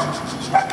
Thank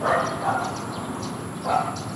Thank you.